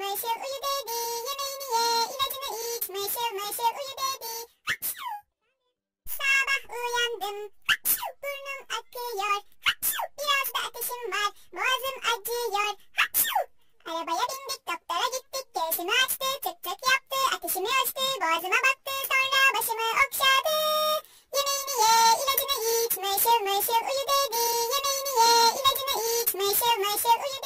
mışıl uyu dedi. Yemeğini ye, ilacını iç. Mışıl mışıl uyu dedi. Sabah uyandım. Burnum akıyor. Biraz da ateşim var. Boğazım acıyor. Arabaya bindik, doktora gittik. Göğsümü açtı, tık tık yaptı. Ateşimi ölçtü, boğazıma baktı. Sonra başımı okşadı. Yemeğini ye, ilacını iç. Mışıl mışıl uyu dedi. Yemeğini ye, ilacını iç. Mışıl mışıl uyu dedi.